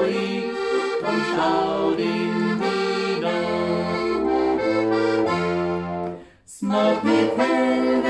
come. Smoke me tender.